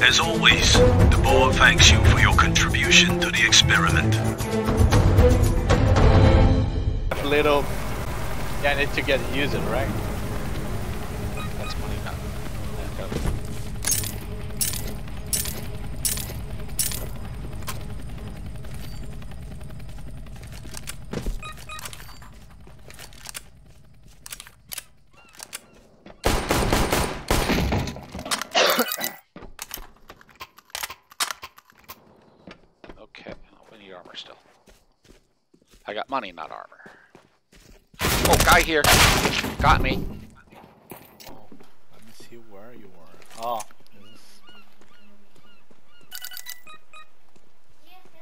As always, the board thanks you for your contribution to the experiment. Little. Yeah, I need to get used right? Got money, not armor. Oh, guy here. Got me. Oh, let me see where you were. Oh,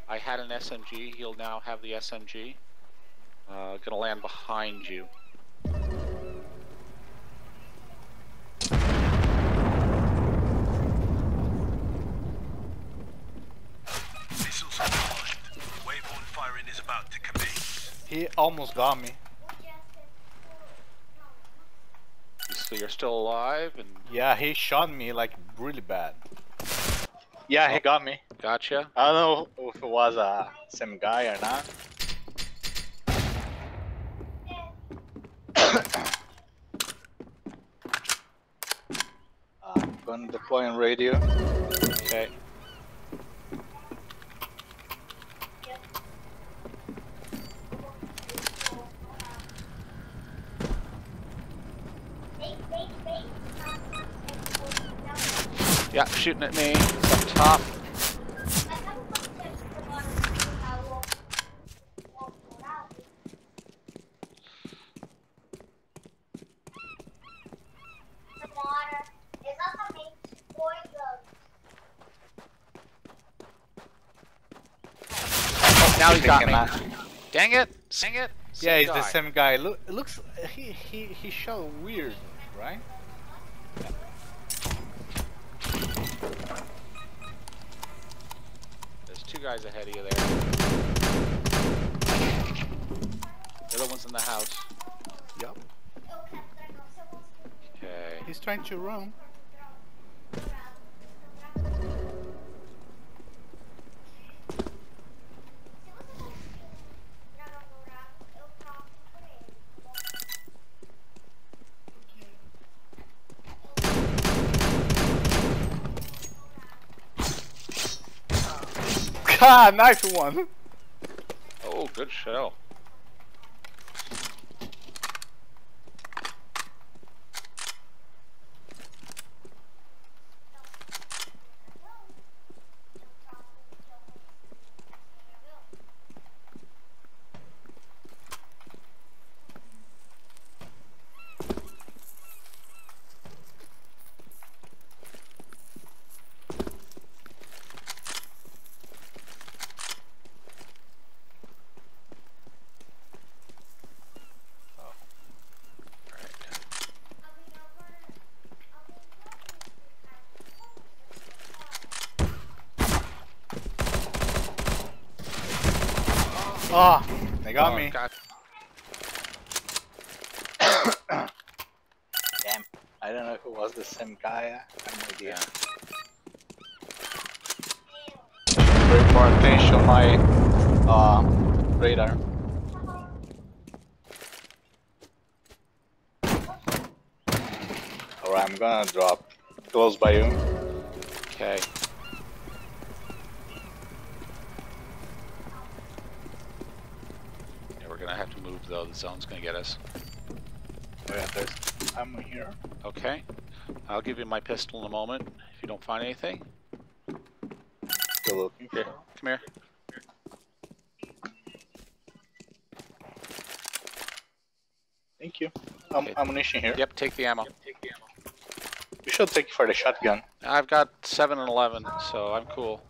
I had an SMG. He'll now have the SMG. Uh, gonna land behind you. He almost got me. So you're still alive and Yeah, he shot me like really bad. Yeah, he got me. gotcha. I don't know if it was uh, same guy or not. uh, gonna deploy on radio. Okay. Yeah, shooting at me. It's up top. Oh, now he's got me. that- Dang it! Sing it! Yeah, Same he's the same guy. Look, it looks he he he shot weird, right? Two guys ahead of you there. The other one's in the house. Yep. Okay. He's trying to run. God, nice one. Oh, good shell. Alright. Ah, they got Oh, me. God. Damn. I don't know if it was the same guy. I have no idea. Bring more attention my uh, radar. Alright, I'm gonna drop close by you. Okay. Yeah, we're gonna have to move though. The zone's gonna get us. Oh yeah, there's ammo here. Okay. I'll give you my pistol in a moment if you don't find anything. Still looking Here, come here. Thank you. Um, Okay. ammunition here. Yep, take the ammo. Take the ammo. You should take it for the shotgun. I've got 7 and 11, so I'm cool.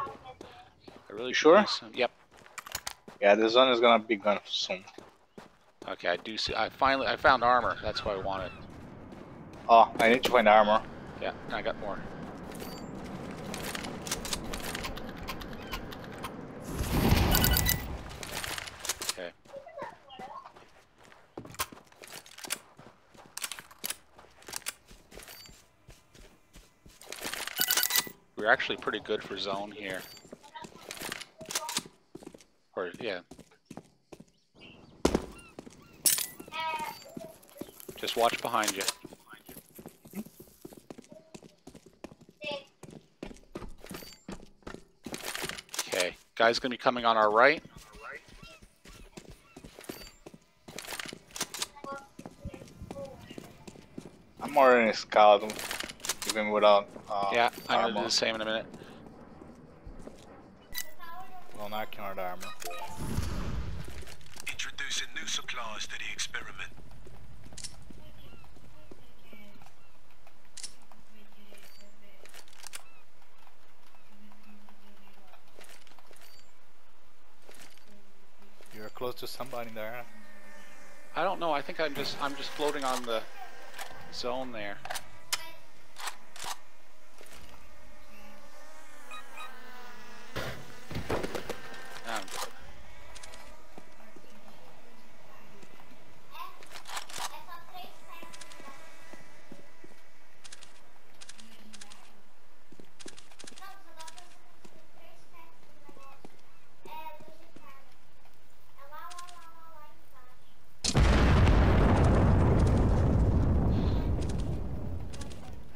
I really You sure? some- Yep. Yeah, the zone is gonna be gone soon. Okay, I do see. I finally I found armor. That's what I wanted. Oh, I need to find armor. Yeah, I got more. Okay. We're actually pretty good for zone here. Or, yeah. Just watch behind you. Okay, guy's gonna be coming on our right. I'm more in a scout, even without. Uh, Yeah, I'm gonna armor. do the same in a minute. Well, not counter armor. Introducing new supplies to the experiment. You're close to somebody there. I don't know. I think I'm just I'm just floating on the zone there. I'm good.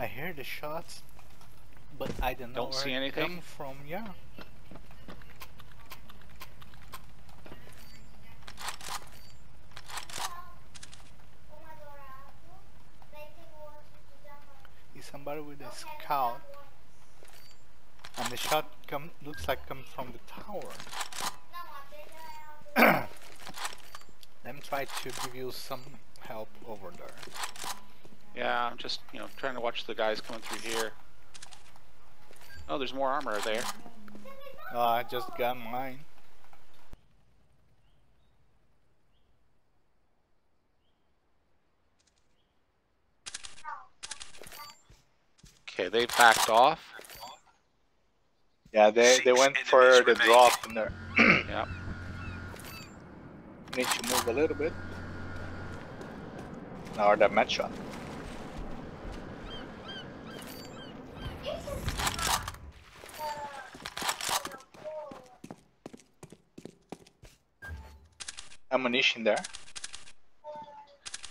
I hear the shots, but I don't know Don't see anything? come from. Yeah. He's somebody with a scout, and the shot come looks like comes from the tower. Let me try to give you some help over there. Yeah, I'm just you know trying to watch the guys coming through here. Oh, there's more armor there. Oh, I just got mine. Okay, they backed off. Yeah, they, they went for the remaining. drop in there. Yeah. Need to move a little bit. Now the match Ammunition there.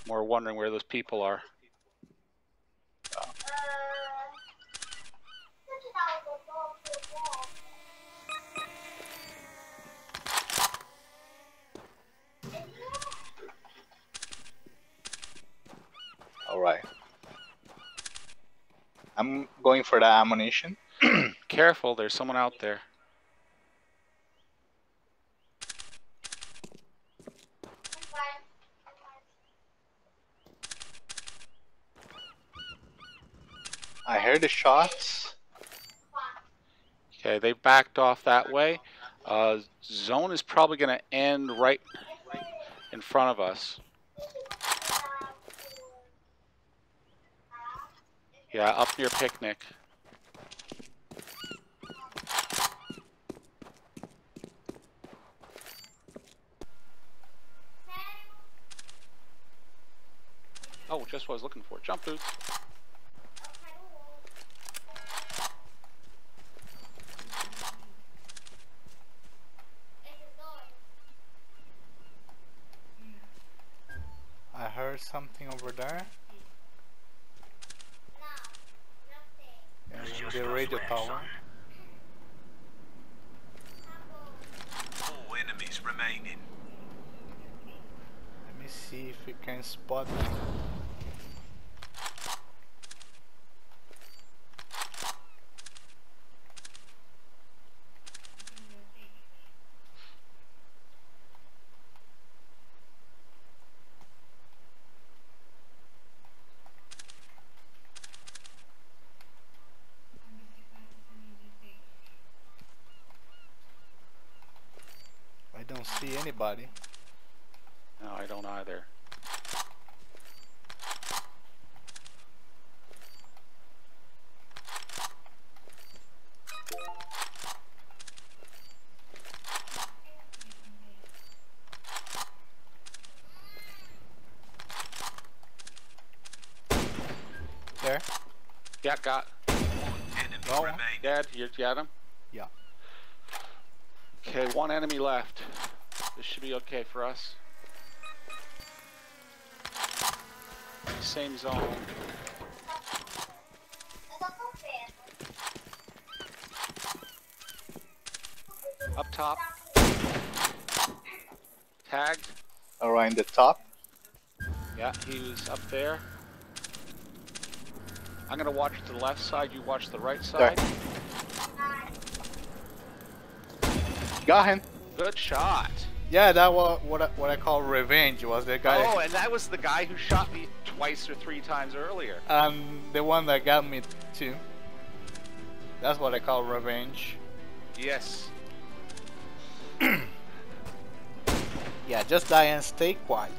More wondering where those people are. Alright. I'm going for the ammunition. Careful, there's someone out there. I heard the shots. Okay, they backed off that way. Uh, zone is probably going to end right in front of us. Yeah, up near picnic. Oh, just what I was looking for. Jump boots. I heard something over there. Just the radio tower. Four enemies remaining. Let me see if we can spot them. I don't see anybody. No, I don't either. There. Yeah, got. One enemy Well, remain. Dead. You got him? Yeah. Okay, one enemy left. This should be okay for us. Same zone. Up top. Tagged. around the top. Yeah, he was up there. I'm gonna watch the left side, you watch the right side. Got him. Good shot. Yeah, that was what I, what I call revenge. Was the guy Oh, and that was the guy who shot me twice or three times earlier. and the one that got me too. That's what I call revenge. Yes. Yeah, just die and stay quiet.